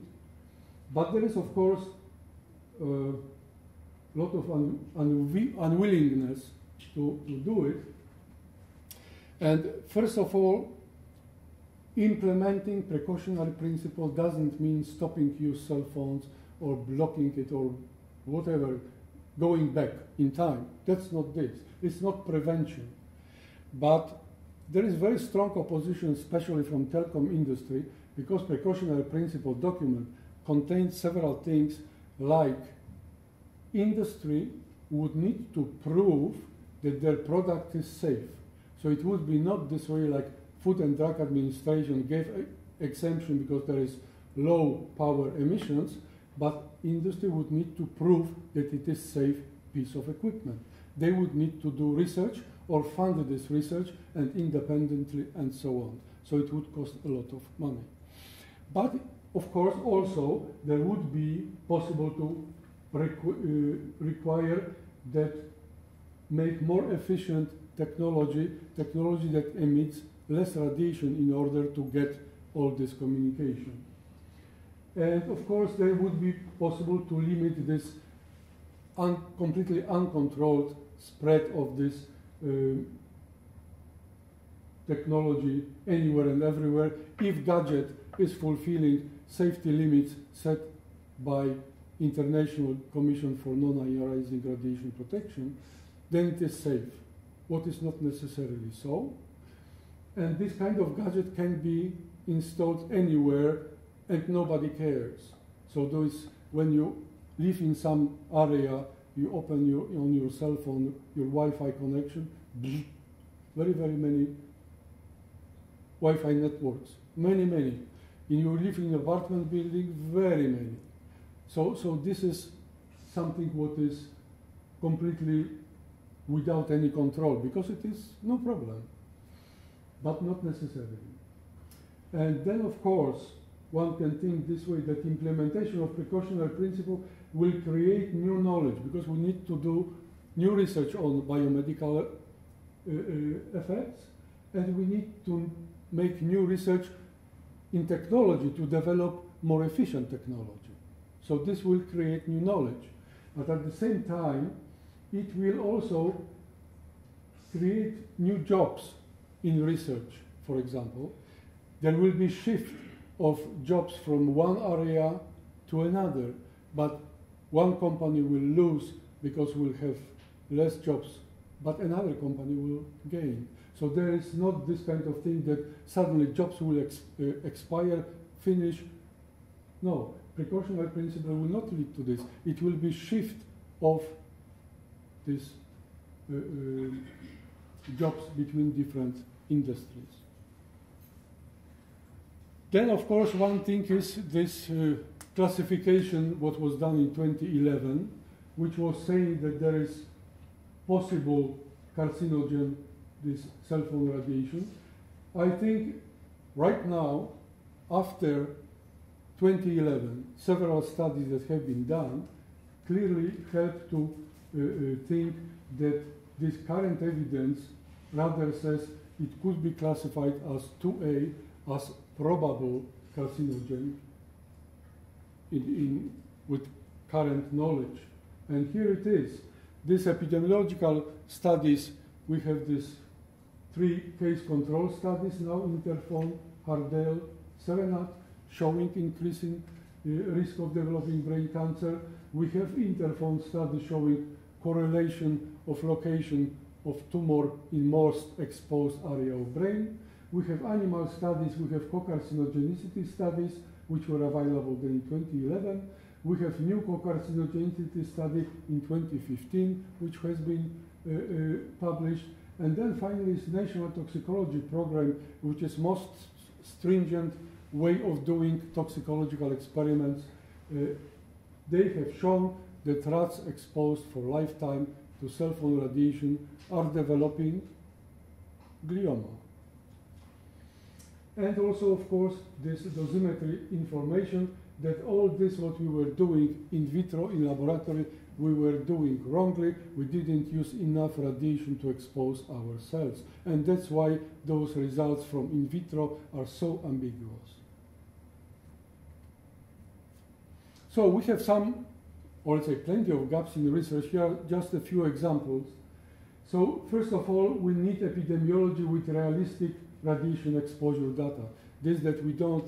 S2: But there is, of course, a uh, lot of un un unwillingness to, to do it. And first of all, implementing precautionary principle doesn't mean stopping use cell phones or blocking it or whatever, going back in time. That's not this. It's not prevention. But there is very strong opposition, especially from telecom industry, because precautionary principle document contains several things like industry would need to prove that their product is safe. So it would be not this way like Food and Drug Administration gave exemption because there is low power emissions, but industry would need to prove that it is safe piece of equipment. They would need to do research or fund this research and independently and so on. So it would cost a lot of money. But of course also there would be possible to requ uh, require that make more efficient technology, technology that emits less radiation in order to get all this communication. And of course, there would be possible to limit this un completely uncontrolled spread of this Um, technology anywhere and everywhere if gadget is fulfilling safety limits set by International Commission for Non-Ionizing Radiation Protection, then it is safe. What is not necessarily so. And this kind of gadget can be installed anywhere and nobody cares. So those, when you live in some area, you open your, on your cell phone your Wi-Fi connection, very, very many Wi-Fi networks, many, many. In your living apartment building, very many. So, so this is something what is completely without any control because it is no problem, but not necessarily. And then, of course, one can think this way that implementation of precautionary principle will create new knowledge because we need to do new research on biomedical uh, uh, effects and we need to make new research in technology to develop more efficient technology. So this will create new knowledge. But at the same time, it will also create new jobs in research, for example. There will be shift of jobs from one area to another, but one company will lose because we'll have less jobs, but another company will gain. So there is not this kind of thing that suddenly jobs will ex uh, expire, finish. No, precautionary principle will not lead to this. It will be shift of these uh, uh, jobs between different industries. Then, of course, one thing is this uh, classification, what was done in 2011, which was saying that there is possible carcinogen, this cell phone radiation. I think right now, after 2011, several studies that have been done clearly help to uh, uh, think that this current evidence rather says it could be classified as 2A, as probable carcinogen in, in, with current knowledge. And here it is. These epidemiological studies, we have these three case control studies now, Interphone, Hardell, CERENAT, showing increasing uh, risk of developing brain cancer. We have Interphone study showing correlation of location of tumor in most exposed area of brain. We have animal studies, we have co-carcinogenicity studies, which were available in 2011. We have new co-carcinogenicity study in 2015, which has been uh, uh, published. And then finally is National Toxicology Program, which is most stringent way of doing toxicological experiments. Uh, they have shown that rats exposed for lifetime to cell phone radiation are developing glioma. And also, of course, this dosimetry information that all this what we were doing in vitro in laboratory, we were doing wrongly. We didn't use enough radiation to expose our cells. And that's why those results from in vitro are so ambiguous. So we have some, or let's say plenty of gaps in the research. Here just a few examples. So first of all, we need epidemiology with realistic radiation exposure data. This that we don't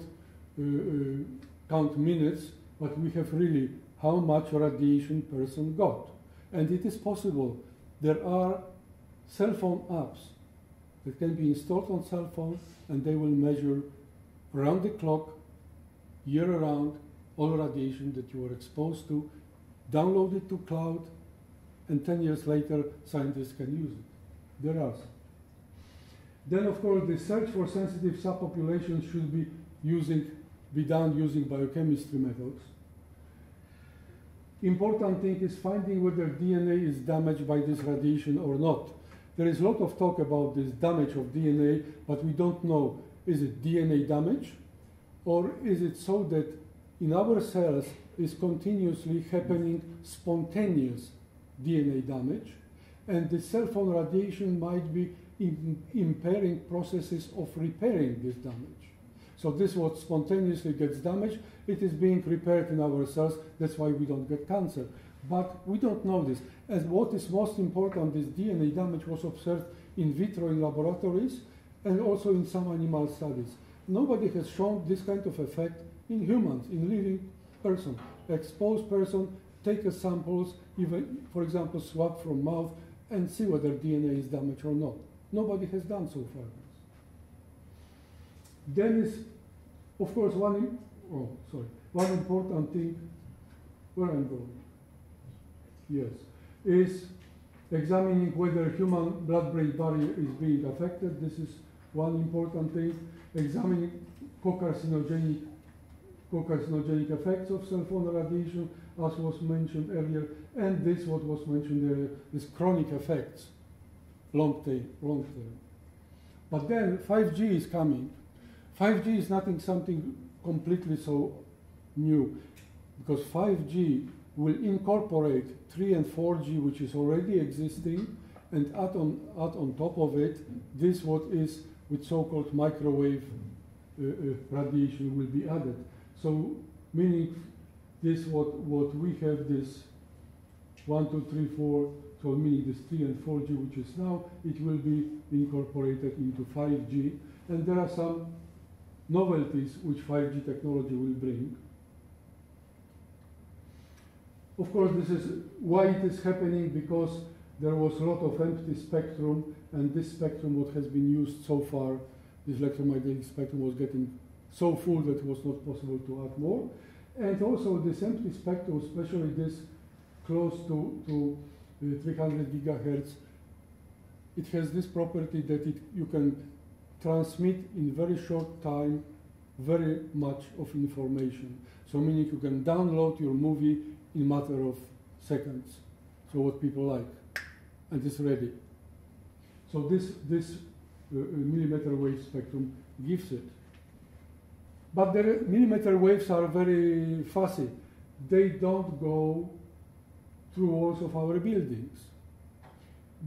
S2: uh, uh, count minutes, but we have really how much radiation person got. And it is possible. There are cell phone apps that can be installed on cell phone and they will measure around the clock, year around, all radiation that you are exposed to, download it to cloud, and 10 years later, scientists can use it. There are. Then, of course, the search for sensitive subpopulations should be using, be done using biochemistry methods. Important thing is finding whether DNA is damaged by this radiation or not. There is a lot of talk about this damage of DNA, but we don't know, is it DNA damage? Or is it so that in our cells is continuously happening spontaneous DNA damage, and the cell phone radiation might be impairing processes of repairing this damage. So this what spontaneously gets damaged, it is being repaired in our cells. That's why we don't get cancer. But we don't know this. And what is most important, this DNA damage was observed in vitro in laboratories and also in some animal studies. Nobody has shown this kind of effect in humans, in living person. Exposed person, take a samples, even, for example, swab from mouth, and see whether DNA is damaged or not. Nobody has done so far. Then is, of course, one, oh, sorry, one important thing, where I'm going, yes, is examining whether human blood-brain barrier is being affected. This is one important thing. Examining co-carcinogenic, co-carcinogenic effects of cell phone radiation, as was mentioned earlier, and this what was mentioned earlier, this chronic effects, long term, long term. But then 5G is coming. 5G is nothing something completely so new, because 5G will incorporate 3 and 4G, which is already existing, and add on, add on top of it this what is with so-called microwave uh, uh, radiation will be added. So meaning this what, what we have this 1, 2, 3, 4, so meaning this 3 and 4G which is now, it will be incorporated into 5G. And there are some novelties which 5G technology will bring. Of course, this is why it is happening because there was a lot of empty spectrum, and this spectrum, what has been used so far, this electromagnetic spectrum was getting so full that it was not possible to add more. And also this empty spectrum, especially this close to, to 300 gigahertz, it has this property that it, you can transmit in very short time very much of information. So meaning you can download your movie in matter of seconds. So what people like, and it's ready. So this this uh, uh millimeter wave spectrum gives it. But the millimeter waves are very fussy. They don't go through walls of our buildings.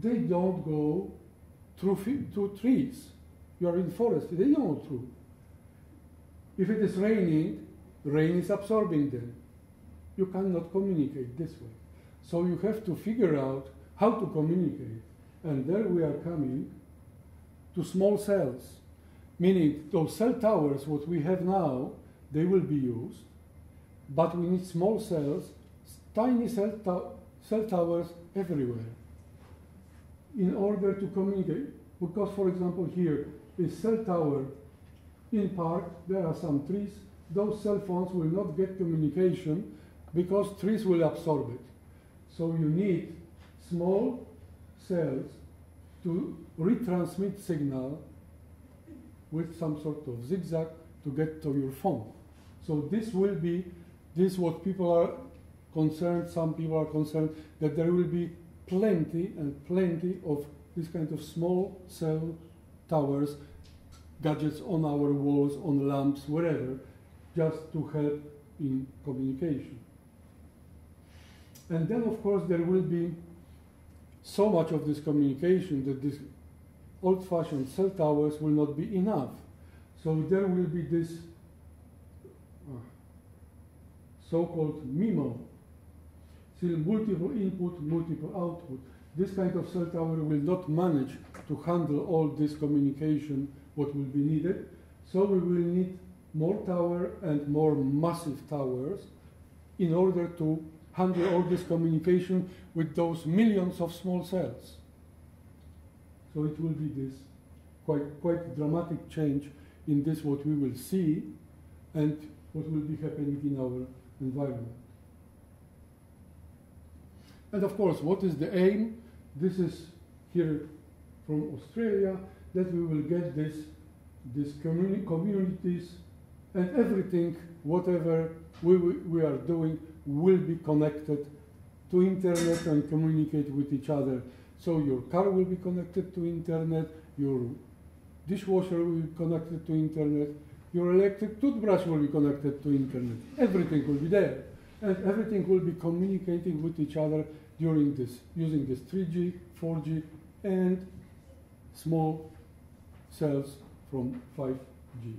S2: They don't go through, through trees. You are in forest, they don't go through. If it is raining, rain is absorbing them you cannot communicate this way. So you have to figure out how to communicate. And there we are coming to small cells, meaning those cell towers, what we have now, they will be used, but we need small cells, tiny cell, to cell towers everywhere in order to communicate. Because, for example, here is cell tower in park, there are some trees, those cell phones will not get communication because trees will absorb it. So you need small cells to retransmit signal with some sort of zigzag to get to your phone. So this will be, this what people are concerned, some people are concerned that there will be plenty and plenty of this kind of small cell towers, gadgets on our walls, on lamps, wherever, just to help in communication. And then, of course, there will be so much of this communication that these old-fashioned cell towers will not be enough. So there will be this uh, so-called MIMO, still multiple input, multiple output. This kind of cell tower will not manage to handle all this communication, what will be needed. So we will need more tower and more massive towers in order to handle all this communication with those millions of small cells. So it will be this quite, quite dramatic change in this what we will see and what will be happening in our environment. And of course, what is the aim? This is here from Australia, that we will get this, this communi communities and everything, whatever we, we are doing, will be connected to internet and communicate with each other. So your car will be connected to internet, your dishwasher will be connected to internet, your electric toothbrush will be connected to internet. Everything will be there. And everything will be communicating with each other during this, using this 3G, 4G, and small cells from 5G.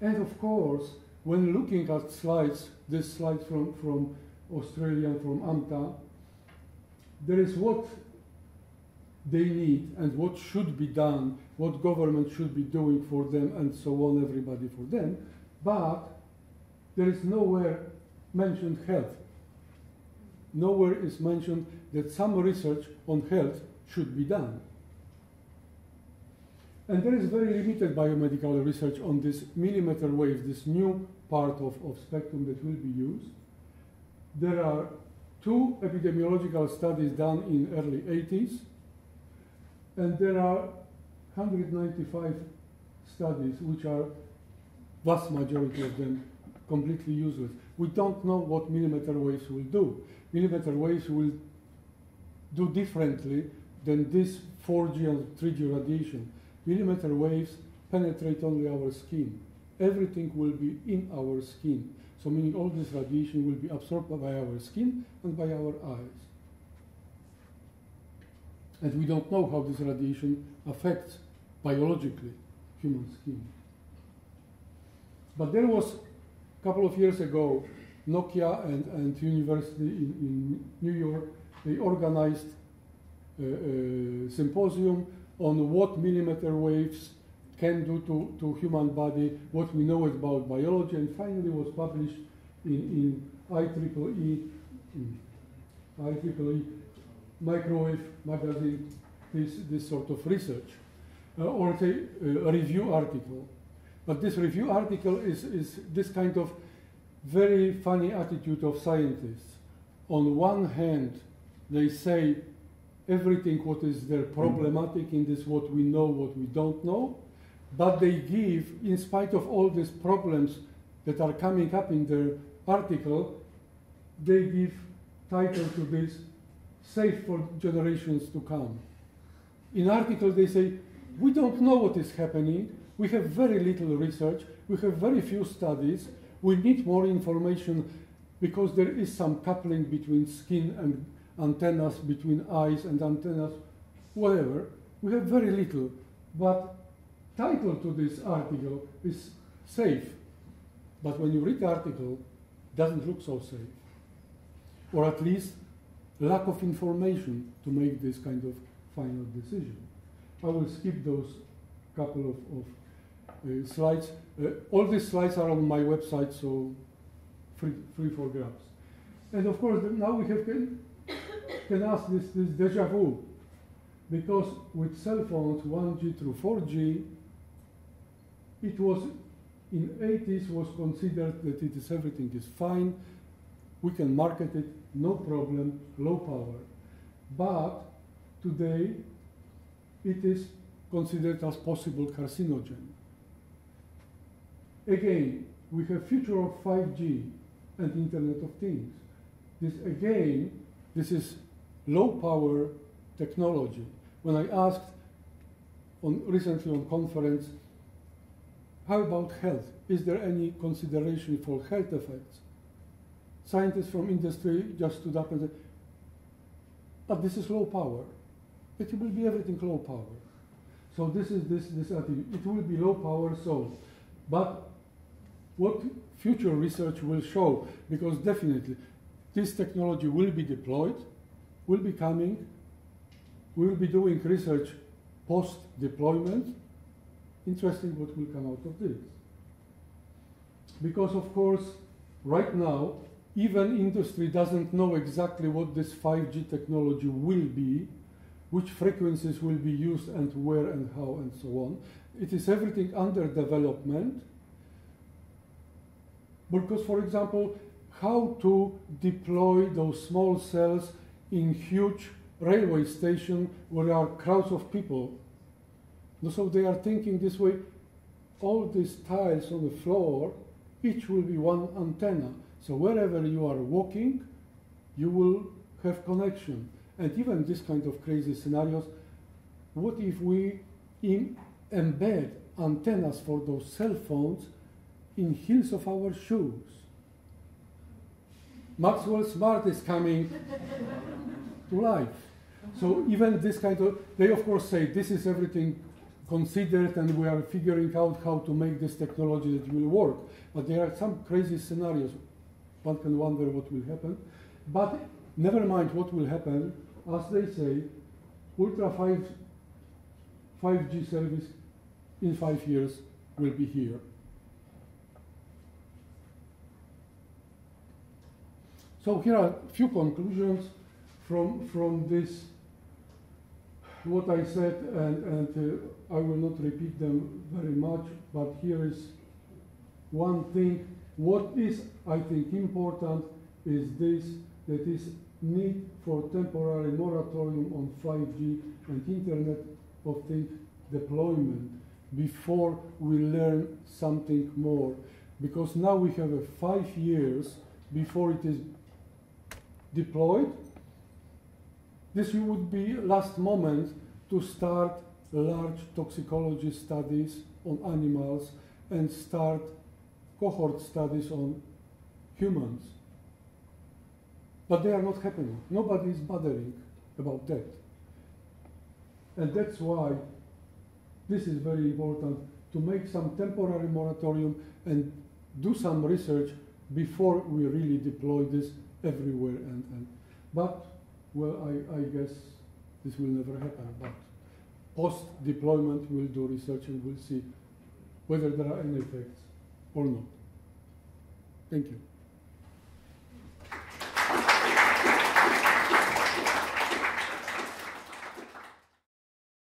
S2: And of course, when looking at slides, this slide from, from Australia, from AMTA, there is what they need and what should be done, what government should be doing for them, and so on, everybody for them. But there is nowhere mentioned health. Nowhere is mentioned that some research on health should be done. And there is very limited biomedical research on this millimeter wave, this new part of, of spectrum that will be used. There are two epidemiological studies done in early 80s, and there are 195 studies which are vast majority of them completely useless. We don't know what millimeter waves will do. Millimeter waves will do differently than this 4G and 3G radiation millimeter waves penetrate only our skin. Everything will be in our skin. So meaning all this radiation will be absorbed by our skin and by our eyes. And we don't know how this radiation affects biologically human skin. But there was a couple of years ago, Nokia and, and University in, in New York, they organized a, a symposium on what millimeter waves can do to, to human body, what we know about biology, and finally was published in, in IEEE, IEEE microwave magazine, this, this sort of research, uh, or say a review article. But this review article is, is this kind of very funny attitude of scientists. On one hand, they say everything what is there problematic in this, what we know, what we don't know, but they give, in spite of all these problems that are coming up in their article, they give title to this, safe for generations to come. In article they say, we don't know what is happening, we have very little research, we have very few studies, we need more information because there is some coupling between skin and antennas between eyes and antennas, whatever. We have very little, but title to this article is safe. But when you read the article, it doesn't look so safe. Or at least lack of information to make this kind of final decision. I will skip those couple of, of slides. Uh, all these slides are on my website, so free, free for grabs. And of course, now we have can ask this, this deja vu. Because with cell phones 1G through 4G, it was in 80s was considered that it is everything is fine, we can market it, no problem, low power. But today it is considered as possible carcinogen. Again, we have future of 5G and Internet of Things. This again, this is low power technology. When I asked on, recently on conference, how about health? Is there any consideration for health effects? Scientists from industry just stood up and said, but this is low power. It will be everything low power. So this is this, this attitude. It will be low power, so. But what future research will show, because definitely this technology will be deployed, will be coming. We will be doing research post-deployment. Interesting what will come out of this. Because of course, right now, even industry doesn't know exactly what this 5G technology will be, which frequencies will be used and where and how and so on. It is everything under development. Because, for example, how to deploy those small cells in huge railway station where there are crowds of people. So they are thinking this way, all these tiles on the floor, each will be one antenna. So wherever you are walking, you will have connection. And even this kind of crazy scenarios, what if we embed antennas for those cell phones in heels of our shoes? Maxwell Smart is coming to life. So even this kind of, they of course say this is everything considered and we are figuring out how to make this technology that will work. But there are some crazy scenarios. One can wonder what will happen. But never mind what will happen, as they say, Ultra 5, 5G service in five years will be here. So here are a few conclusions from, from this, what I said, and, and uh, I will not repeat them very much, but here is one thing. What is, I think, important is this, that is need for temporary moratorium on 5G and Internet of Things deployment before we learn something more. Because now we have a five years before it is deployed. This would be last moment to start large toxicology studies on animals and start cohort studies on humans. But they are not happening. Nobody is bothering about that. And that's why this is very important to make some temporary moratorium and do some research before we really deploy this everywhere. And, and but well, I, I guess this will never happen. But post deployment, we'll do research and we'll see whether there are any effects or not. Thank you.